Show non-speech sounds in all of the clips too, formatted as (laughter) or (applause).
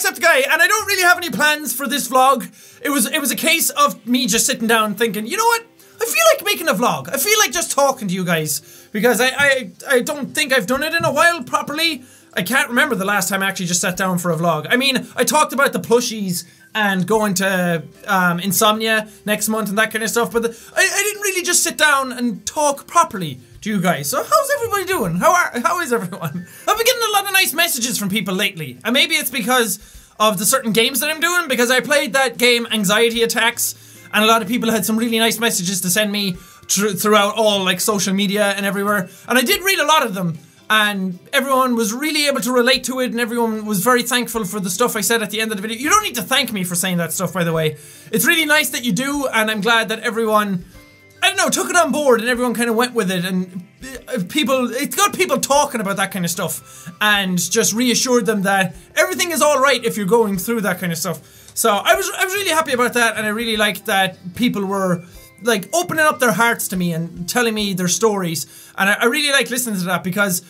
Jacksepticeye, and I don't really have any plans for this vlog. It was it was a case of me just sitting down thinking, you know what? I feel like making a vlog. I feel like just talking to you guys because I I, I don't think I've done it in a while properly. I can't remember the last time I actually just sat down for a vlog. I mean, I talked about the plushies and going to um, Insomnia next month and that kind of stuff, but the, I, I didn't really just sit down and talk properly to you guys. So how's everybody doing? How are how is everyone? I've been getting a lot of nice messages from people lately, and maybe it's because of the certain games that I'm doing. Because I played that game, Anxiety Attacks, and a lot of people had some really nice messages to send me throughout all like social media and everywhere, and I did read a lot of them. And everyone was really able to relate to it, and everyone was very thankful for the stuff I said at the end of the video. You don't need to thank me for saying that stuff, by the way. It's really nice that you do, and I'm glad that everyone I don't know, took it on board and everyone kind of went with it and uh, people, it got people talking about that kind of stuff and just reassured them that everything is alright if you're going through that kind of stuff. So I was, I was really happy about that and I really liked that people were like opening up their hearts to me and telling me their stories and I, I really like listening to that because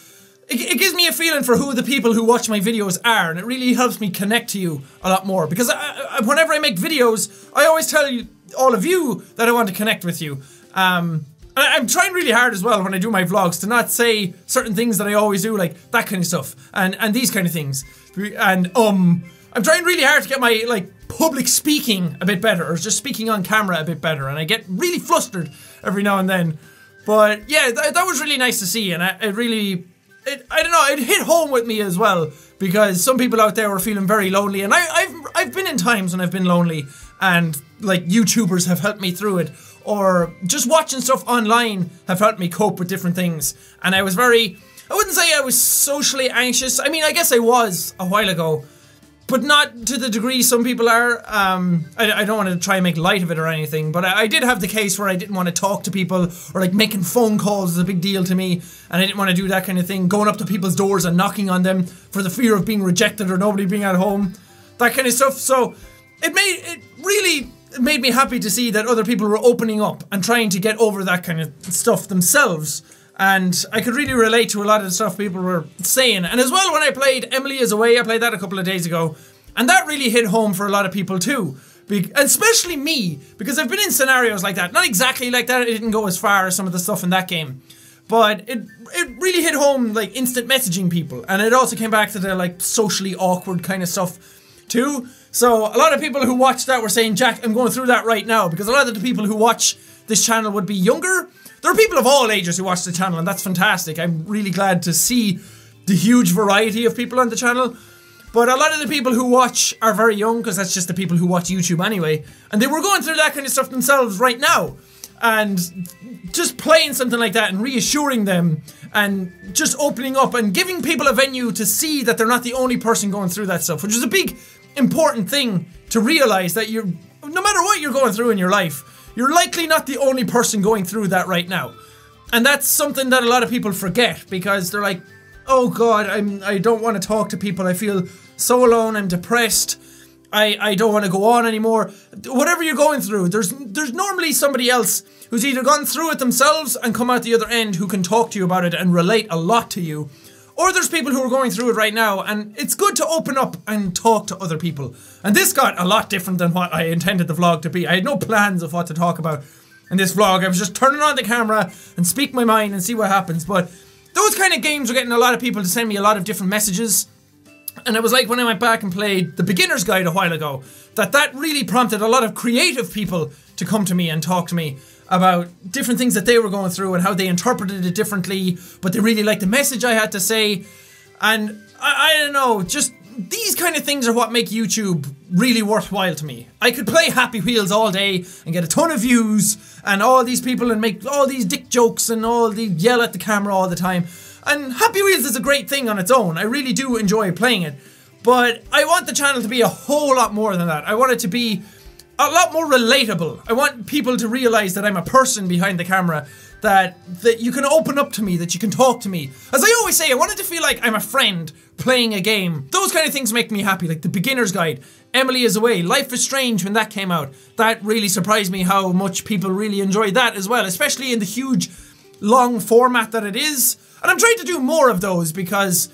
it, it, gives me a feeling for who the people who watch my videos are and it really helps me connect to you a lot more because I, I, whenever I make videos I always tell you all of you that I want to connect with you um, I'm trying really hard as well when I do my vlogs to not say certain things that I always do, like that kind of stuff and and these kind of things. And um, I'm trying really hard to get my like public speaking a bit better, or just speaking on camera a bit better. And I get really flustered every now and then. But yeah, th that was really nice to see, and I, it really, it, I don't know, it hit home with me as well because some people out there were feeling very lonely, and I, I've I've been in times when I've been lonely, and like YouTubers have helped me through it or just watching stuff online have helped me cope with different things. And I was very, I wouldn't say I was socially anxious. I mean, I guess I was a while ago, but not to the degree some people are. Um, I, I, don't want to try and make light of it or anything, but I, I, did have the case where I didn't want to talk to people or like making phone calls is a big deal to me, and I didn't want to do that kind of thing. Going up to people's doors and knocking on them for the fear of being rejected or nobody being at home, that kind of stuff. So it made it really it made me happy to see that other people were opening up and trying to get over that kind of stuff themselves. And I could really relate to a lot of the stuff people were saying. And as well, when I played Emily is Away, I played that a couple of days ago. And that really hit home for a lot of people too. Be especially me, because I've been in scenarios like that. Not exactly like that, it didn't go as far as some of the stuff in that game. But it it really hit home like instant messaging people. And it also came back to the like socially awkward kind of stuff too. So a lot of people who watched that were saying, Jack, I'm going through that right now because a lot of the people who watch this channel would be younger. There are people of all ages who watch the channel and that's fantastic. I'm really glad to see the huge variety of people on the channel. But a lot of the people who watch are very young because that's just the people who watch YouTube anyway. And they were going through that kind of stuff themselves right now. And just playing something like that and reassuring them and just opening up and giving people a venue to see that they're not the only person going through that stuff, which is a big important thing to realize that you're, no matter what you're going through in your life, you're likely not the only person going through that right now. And that's something that a lot of people forget because they're like, oh god, I'm, I don't want to talk to people, I feel so alone, I'm depressed, I, I don't want to go on anymore. Whatever you're going through, there's there's normally somebody else who's either gone through it themselves and come out the other end who can talk to you about it and relate a lot to you. Or there's people who are going through it right now, and it's good to open up and talk to other people. And this got a lot different than what I intended the vlog to be. I had no plans of what to talk about in this vlog. I was just turning on the camera and speak my mind and see what happens. But those kind of games are getting a lot of people to send me a lot of different messages. And it was like when I went back and played the beginner's guide a while ago, that that really prompted a lot of creative people to come to me and talk to me about different things that they were going through and how they interpreted it differently, but they really liked the message I had to say. And I, I don't know, just these kind of things are what make YouTube really worthwhile to me. I could play Happy Wheels all day and get a ton of views and all these people and make all these dick jokes and all the yell at the camera all the time. And Happy Wheels is a great thing on its own. I really do enjoy playing it. But I want the channel to be a whole lot more than that. I want it to be a lot more relatable. I want people to realize that I'm a person behind the camera, that that you can open up to me, that you can talk to me. As I always say, I wanted to feel like I'm a friend playing a game. Those kind of things make me happy, like the beginner's guide. Emily is away. Life is Strange when that came out. That really surprised me how much people really enjoyed that as well, especially in the huge long format that it is. And I'm trying to do more of those because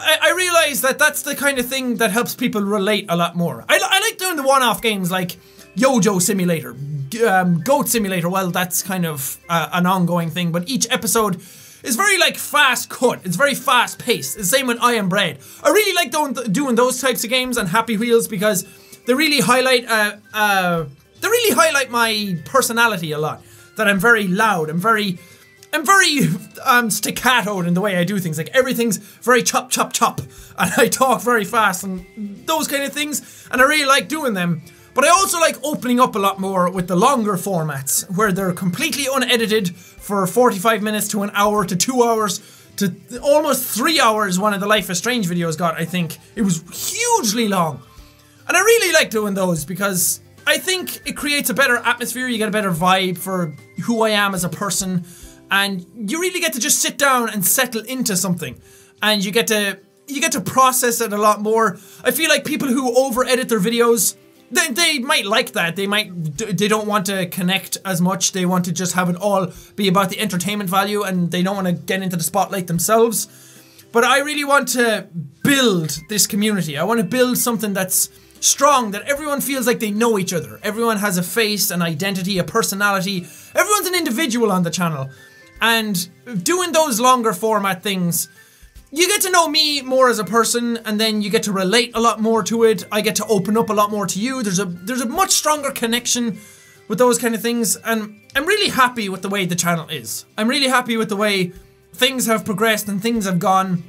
I, I realize that that's the kind of thing that helps people relate a lot more. I, I like doing the one-off games like Yojo Simulator, um, Goat Simulator. Well, that's kind of uh, an ongoing thing, but each episode is very like fast cut. It's very fast paced. The same with I Am Bread. I really like doing, doing those types of games and Happy Wheels because they really highlight uh, uh, they really highlight my personality a lot. That I'm very loud. I'm very I'm very um, staccato in the way I do things. Like everything's very chop, chop, chop, (laughs) and I talk very fast and those kind of things. And I really like doing them. But I also like opening up a lot more with the longer formats, where they're completely unedited for 45 minutes to an hour to two hours to almost three hours. One of the Life is Strange videos got, I think. It was hugely long. And I really like doing those because I think it creates a better atmosphere. You get a better vibe for who I am as a person and you really get to just sit down and settle into something. And you get to you get to process it a lot more. I feel like people who over edit their videos they, they might like that. They might they don't want to connect as much. They want to just have it all be about the entertainment value and they don't want to get into the spotlight themselves. But i really want to build this community. I want to build something that's strong that everyone feels like they know each other. Everyone has a face an identity a personality. Everyone's an individual on the channel and doing those longer format things, you get to know me more as a person and then you get to relate a lot more to it. I get to open up a lot more to you. There's a there's a much stronger connection with those kind of things and I'm really happy with the way the channel is. I'm really happy with the way things have progressed and things have gone.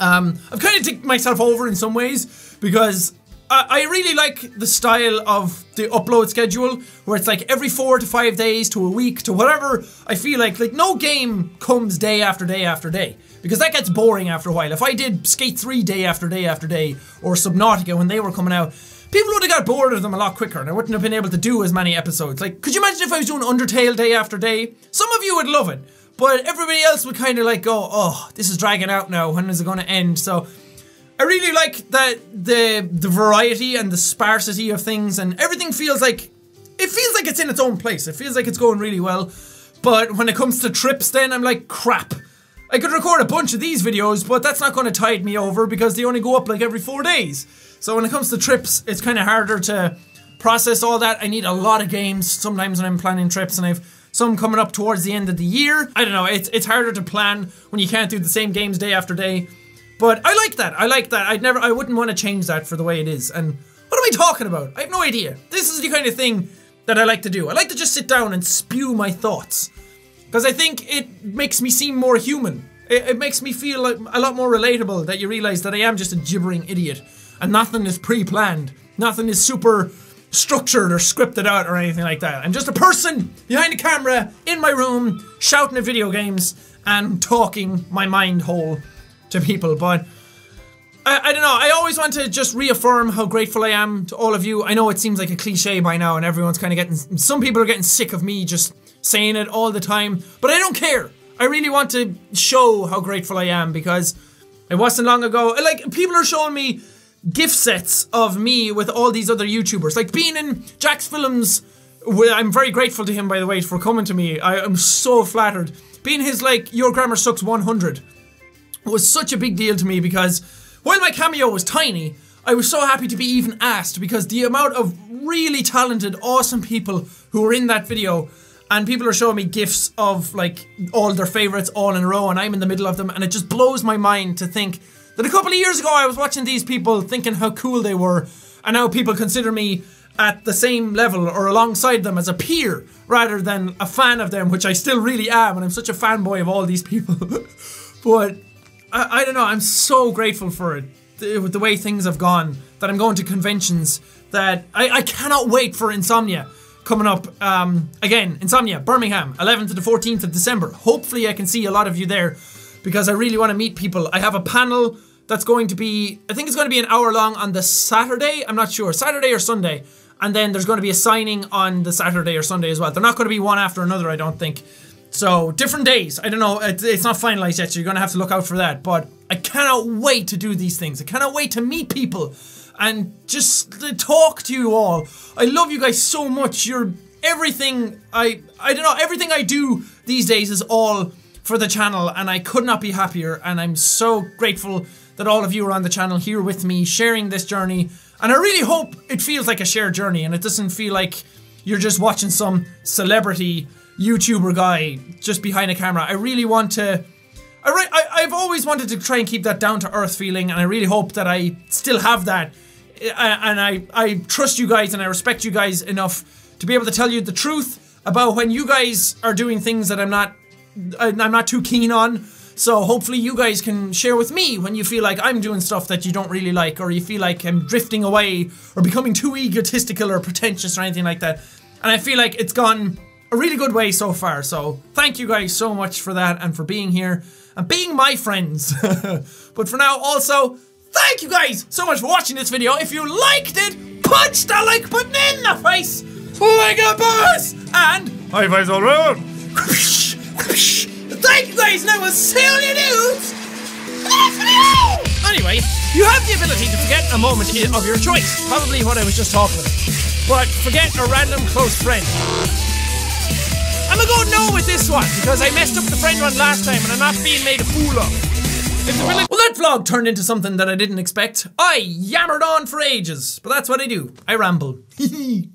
Um, I've kind of ticked myself over in some ways because I really like the style of the upload schedule where it's like every four to five days to a week to whatever I feel like. Like no game comes day after day after day because that gets boring after a while. If I did Skate 3 day after day after day or Subnautica when they were coming out, people would have got bored of them a lot quicker and I wouldn't have been able to do as many episodes. Like, could you imagine if I was doing Undertale day after day? Some of you would love it, but everybody else would kind of like go, oh, this is dragging out now. When is it going to end? So I really like that the the variety and the sparsity of things and everything feels like it feels like it's in its own place. It feels like it's going really well. But when it comes to trips then I'm like crap. I could record a bunch of these videos, but that's not going to tide me over because they only go up like every 4 days. So when it comes to trips, it's kind of harder to process all that. I need a lot of games sometimes when I'm planning trips and I've some coming up towards the end of the year. I don't know, it's, it's harder to plan when you can't do the same games day after day. But I like that. I like that. I'd never. I wouldn't want to change that for the way it is. And what am I talking about? I have no idea. This is the kind of thing that I like to do. I like to just sit down and spew my thoughts because I think it makes me seem more human. It, it makes me feel like a lot more relatable that you realize that I am just a gibbering idiot and nothing is pre-planned. Nothing is super structured or scripted out or anything like that. I'm just a person behind a camera in my room shouting at video games and talking my mind whole to people, but I, I don't know. I always want to just reaffirm how grateful I am to all of you. I know it seems like a cliche by now, and everyone's kind of getting. Some people are getting sick of me just saying it all the time, but I don't care. I really want to show how grateful I am because it wasn't long ago. Like people are showing me gift sets of me with all these other YouTubers, like being in Jacksfilms. I'm very grateful to him, by the way, for coming to me. I am so flattered. Being his like Your Grammar Sucks 100 was such a big deal to me because while my cameo was tiny, I was so happy to be even asked because the amount of really talented, awesome people who were in that video and people are showing me gifs of like all their favorites all in a row and I'm in the middle of them and it just blows my mind to think that a couple of years ago I was watching these people thinking how cool they were and now people consider me at the same level or alongside them as a peer rather than a fan of them which I still really am and I'm such a fanboy of all these people. (laughs) But I, I don't know. I'm so grateful for it. The, the, way things have gone, that I'm going to conventions, that I, I cannot wait for Insomnia coming up. Um, again, Insomnia, Birmingham, 11th to the 14th of December. Hopefully, I can see a lot of you there because I really want to meet people. I have a panel that's going to be, I think it's going to be an hour long on the Saturday. I'm not sure, Saturday or Sunday. And then there's going to be a signing on the Saturday or Sunday as well. They're not going to be one after another, I don't think. So, different days. I don't know. It's not finalized yet, so you're to have to look out for that. But I cannot wait to do these things. I cannot wait to meet people and just talk to you all. I love you guys so much. You're everything I I don't know, everything I do these days is all for the channel and I could not be happier and I'm so grateful that all of you are on the channel here with me, sharing this journey. And I really hope it feels like a shared journey and it doesn't feel like you're just watching some celebrity YouTuber guy just behind a camera. I really want to. I, I, I've always wanted to try and keep that down to earth feeling, and I really hope that I still have that. And I, I trust you guys and I respect you guys enough to be able to tell you the truth about when you guys are doing things that I'm not I'm not too keen on. So hopefully you guys can share with me when you feel like I'm doing stuff that you don't really like or you feel like I'm drifting away or becoming too egotistical or pretentious or anything like that. And I feel like it's gone a really good way so far. So thank you guys so much for that and for being here and being my friends. (laughs) but for now also, thank you guys so much for watching this video. If you liked it, punch the like button in the face like a boss and high fives all around. Thank you guys, and I will see you dudes next video! Anyway, you have the ability to forget a moment of your choice. Probably what I was just talking about. But forget a random close friend. I'm gonna go no with this one because I messed up the friend one last time and I'm not being made a fool of. Well, that vlog turned into something that I didn't expect. I yammered on for ages, but that's what I do. I ramble. (laughs) Ding!